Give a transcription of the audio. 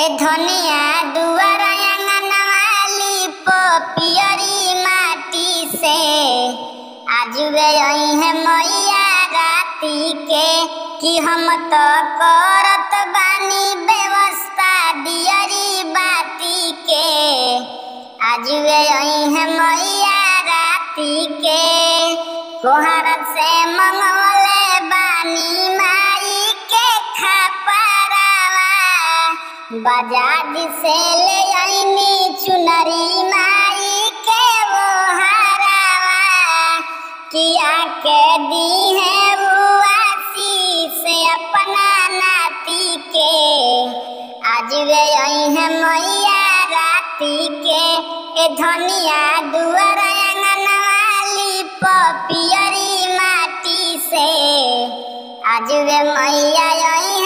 ए धनिया, दुआर आंगनवाली पियरी माटी से। आज वे आई है मैया राती के, कि हम तो करत बानी व्यवस्था दियरी बाती के। आज वे आई है मैया राती के कोहर से मंगवले बाज़ार से ले आईनी चुनरी माई के वो हरावा। किया के दी है बुआसी से अपना नाती के। आज वे आई है मैया राती के। ए धनिया दुआर पियरी माटी से। आज वे मैया आई